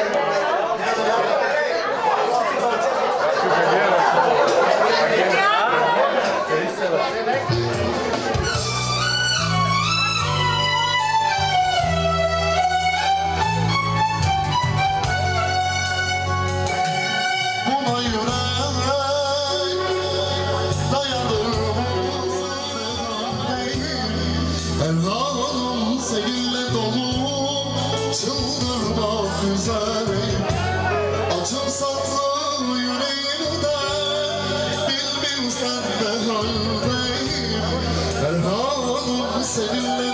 Amen. Hallelujah.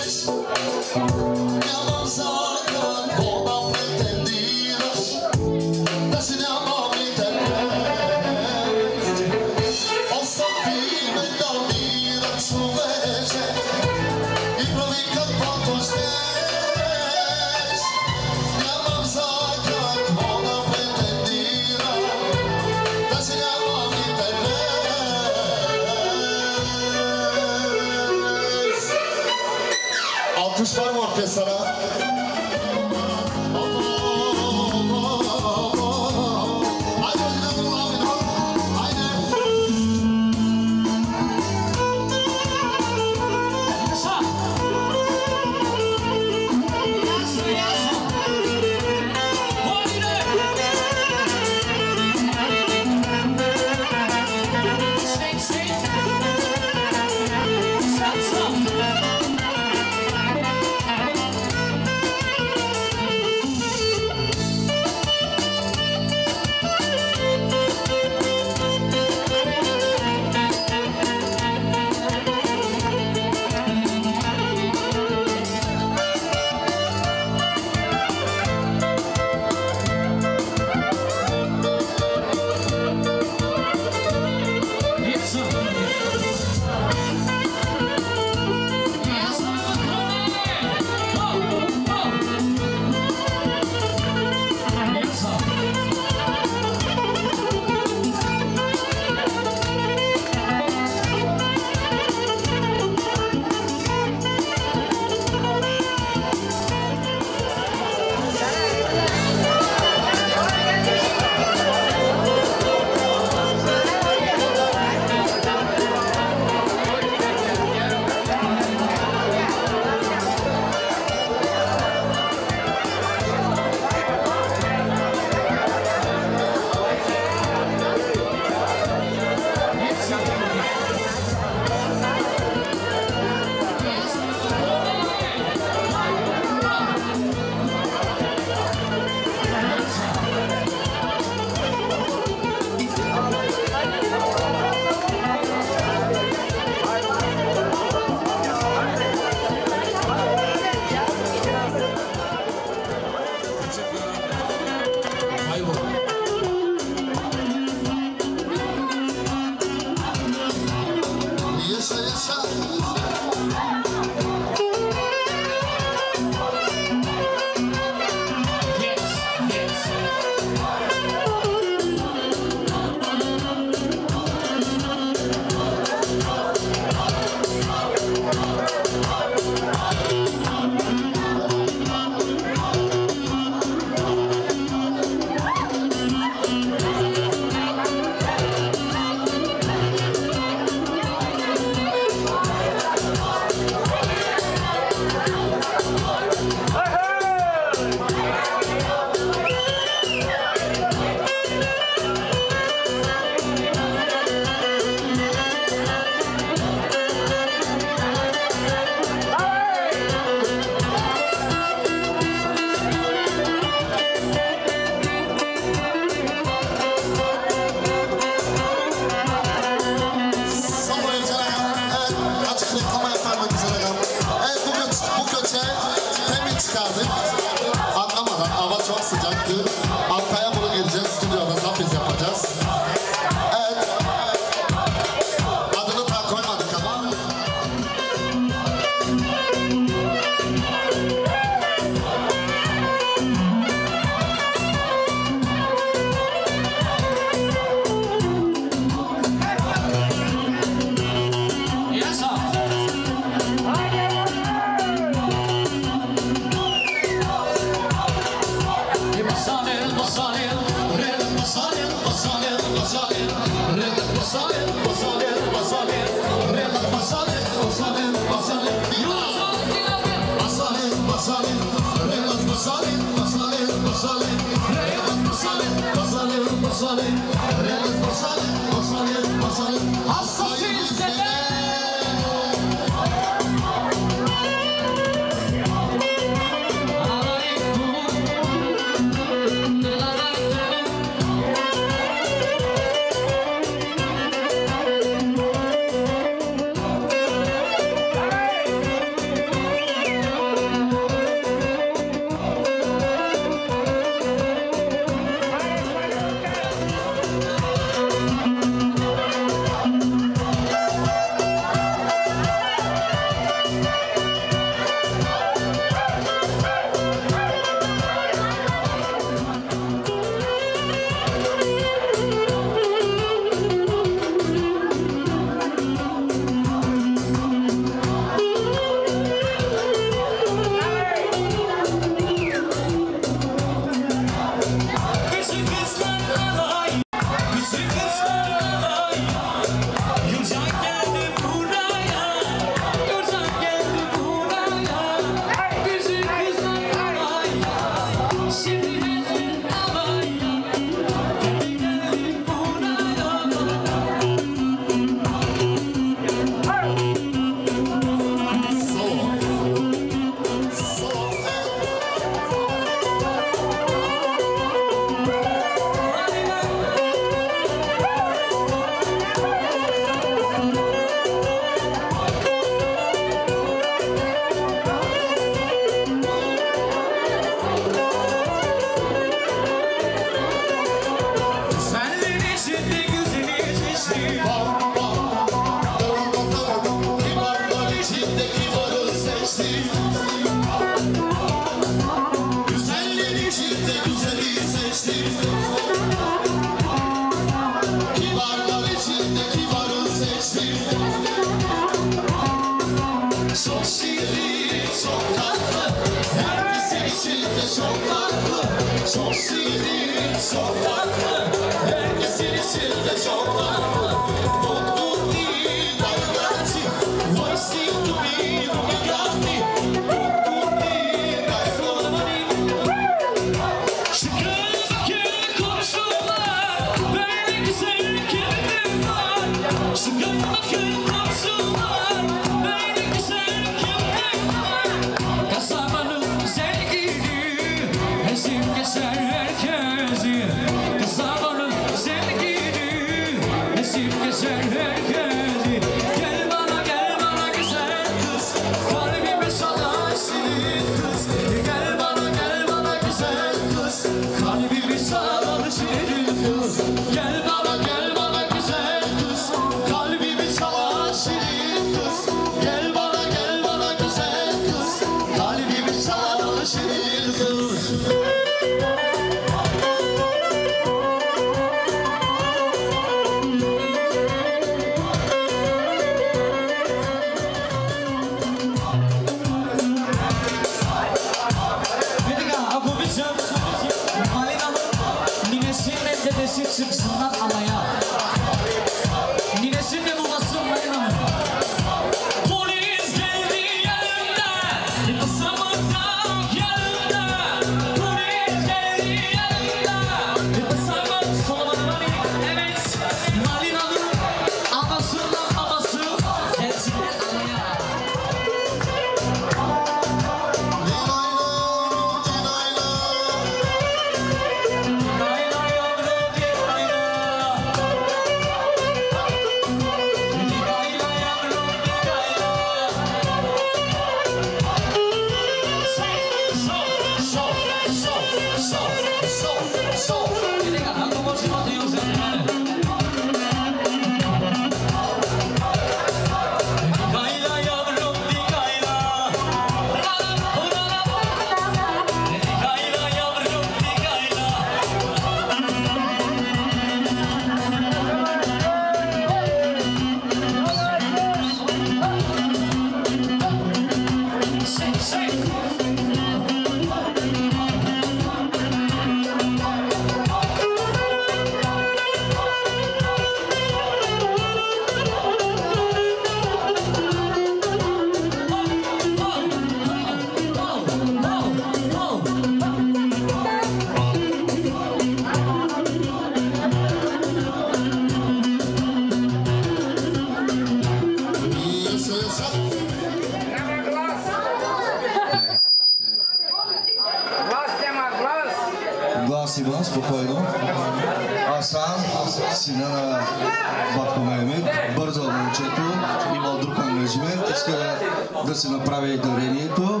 направя и дарението.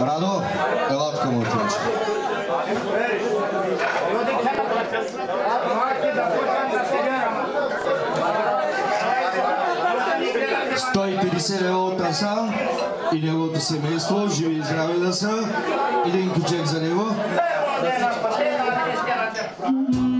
Радо, ела тук му отивачка. Той лева от Асан и неговото семейство, живи и здрави да са. Един кучек за него. Thank you.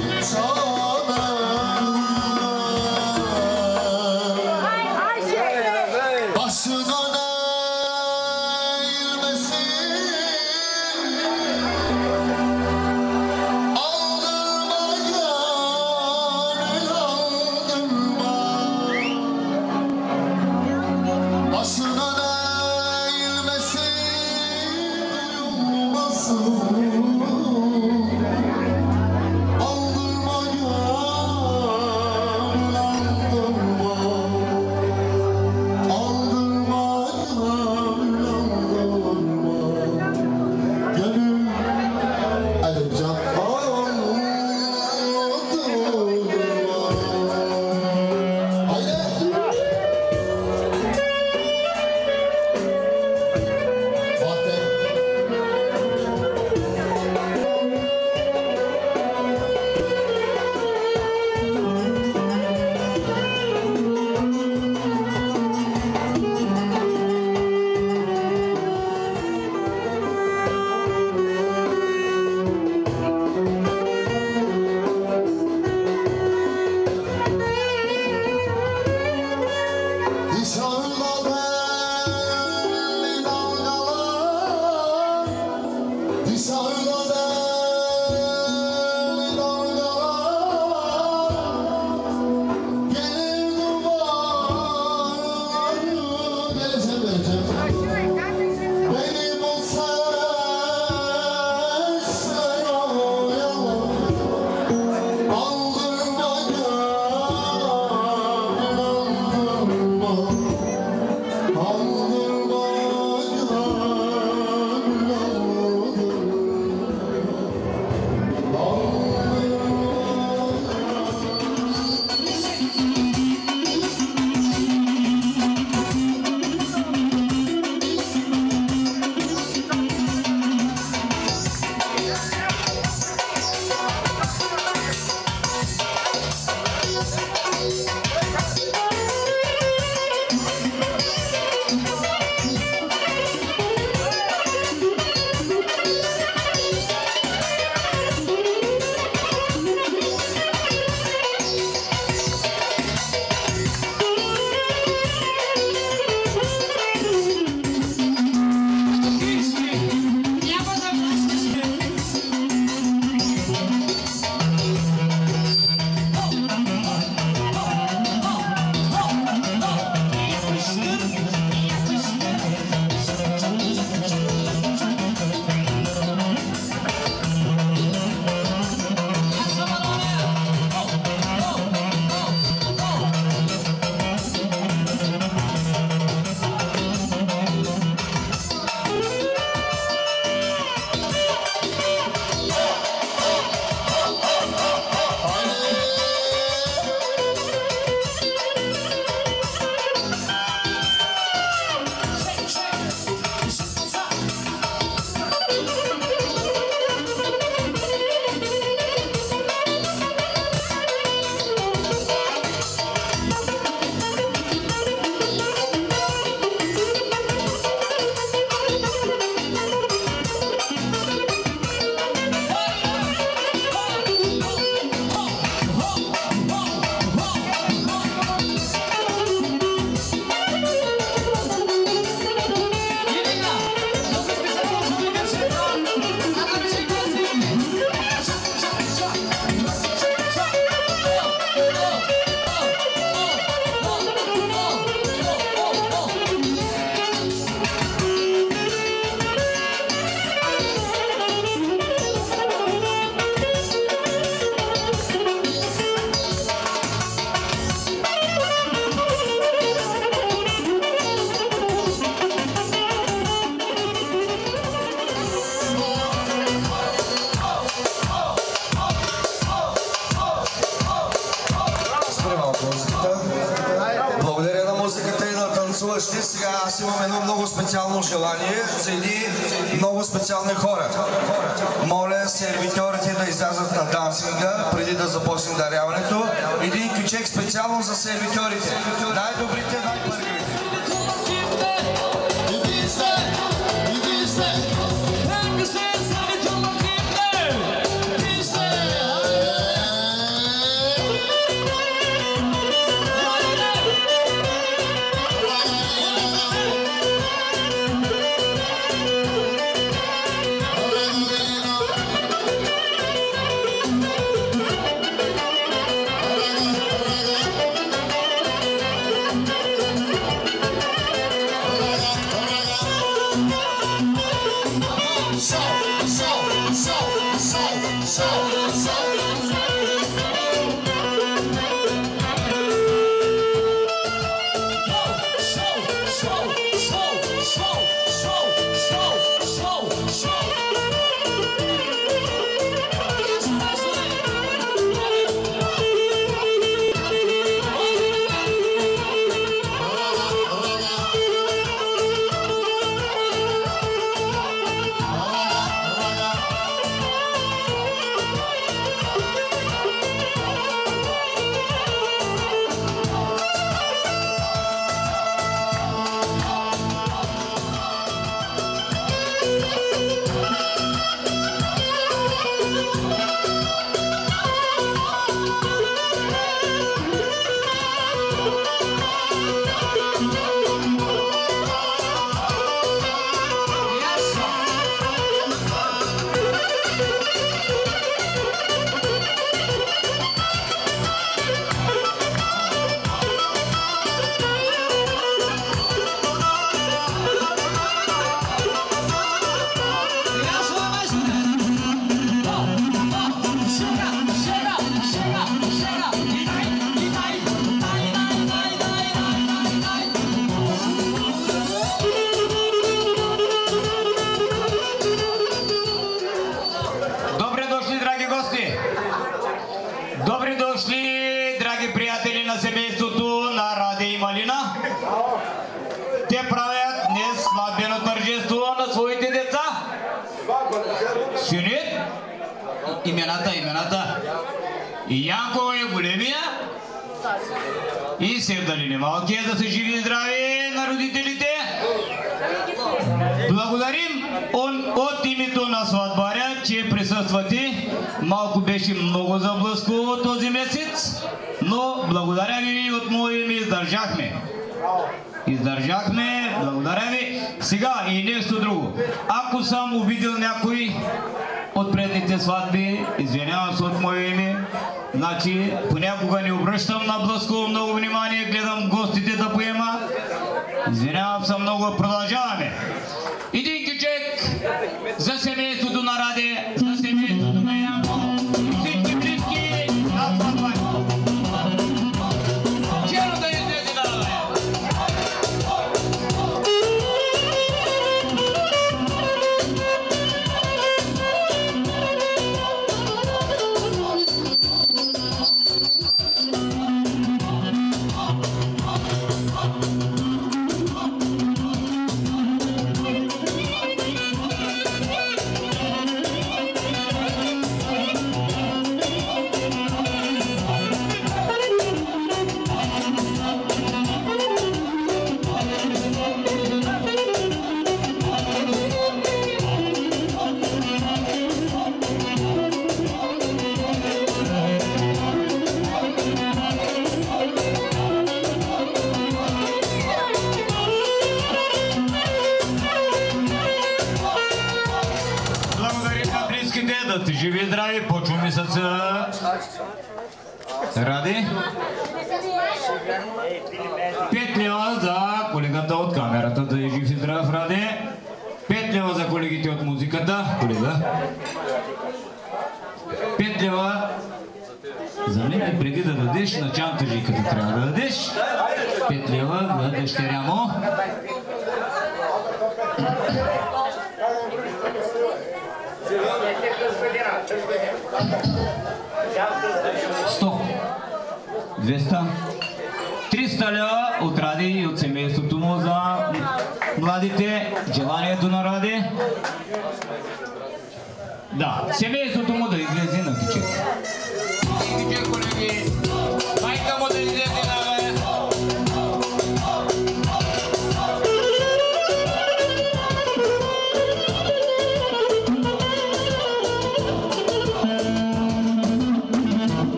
So.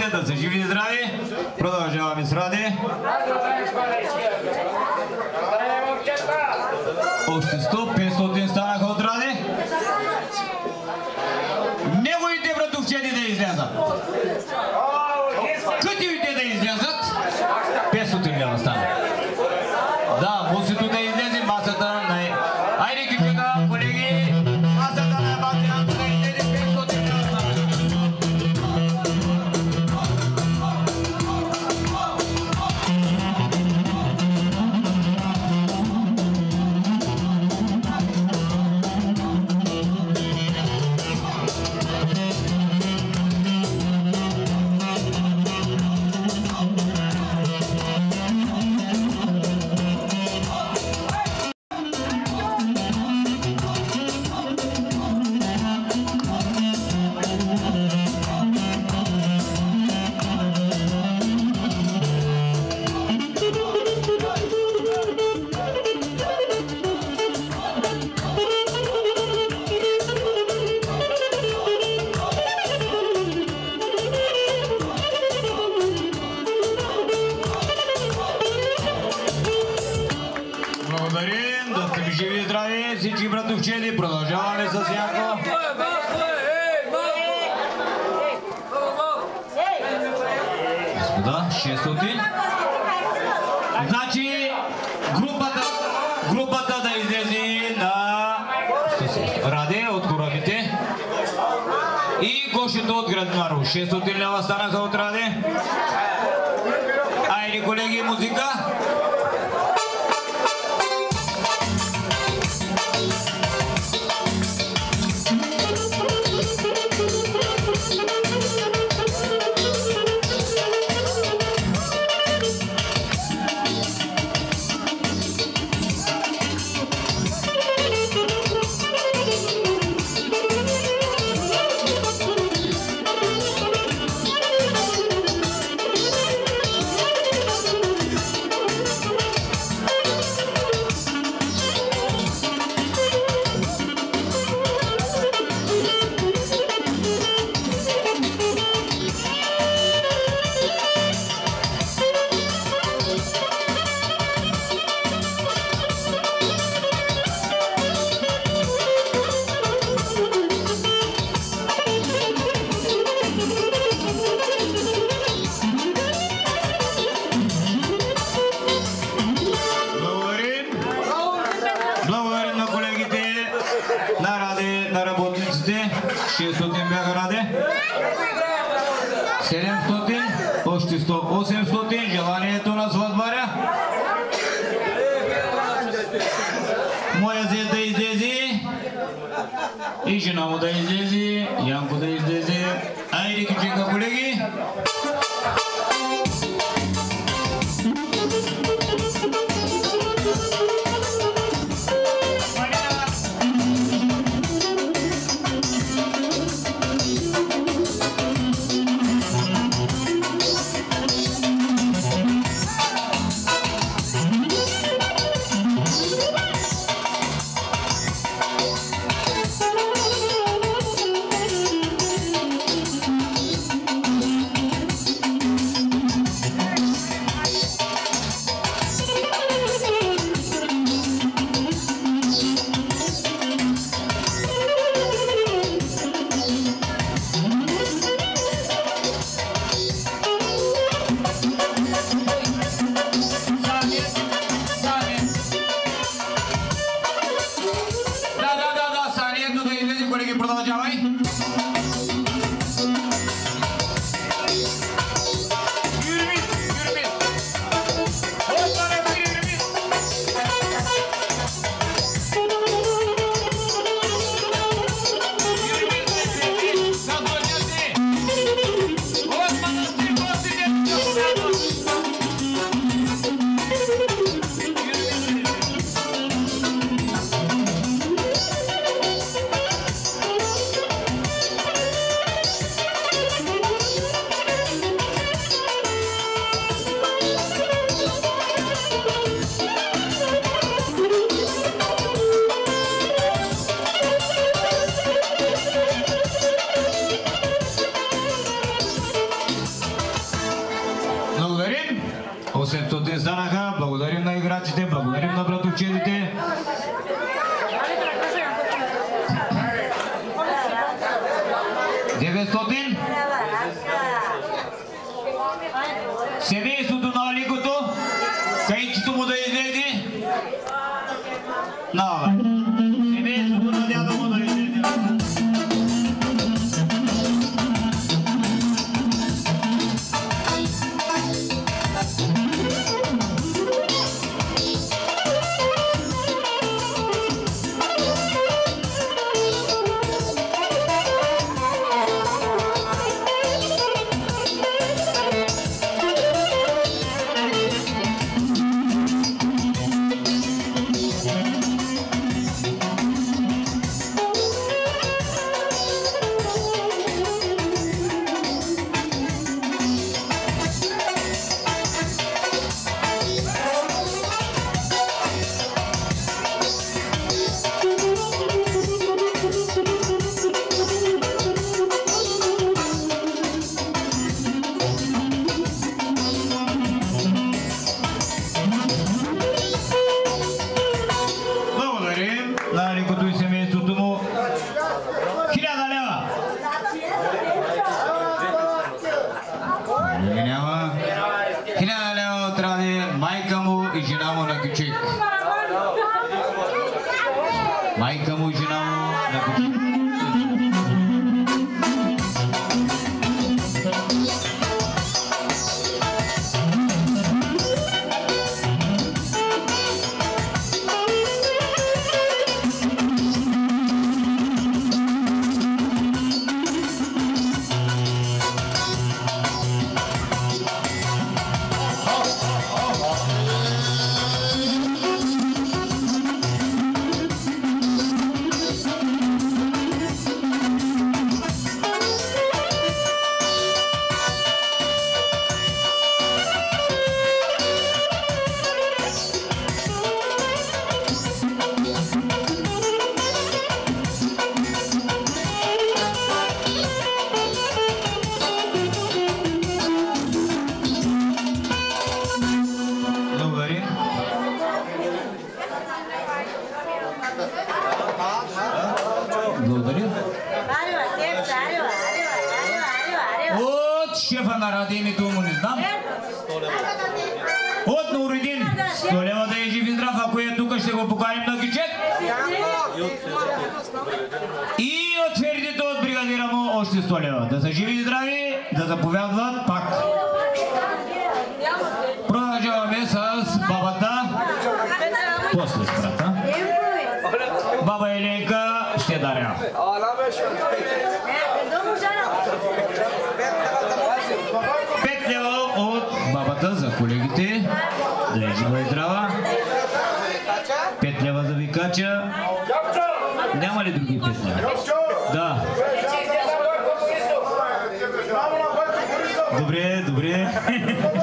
Братовчетите да са живи и здрави. Продължаваме с Раде. да заповядват пак. Продължаваме с бабата. После спрата. Баба Еленка ще е даря. Пет лева от бабата за колегите. Да е жива и здрава. Пет лева за викача. Няма ли други пет лева? Да. descobrir.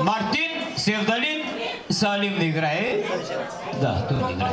Мартин, Севдалин, Салим да играе. Да, той да играе.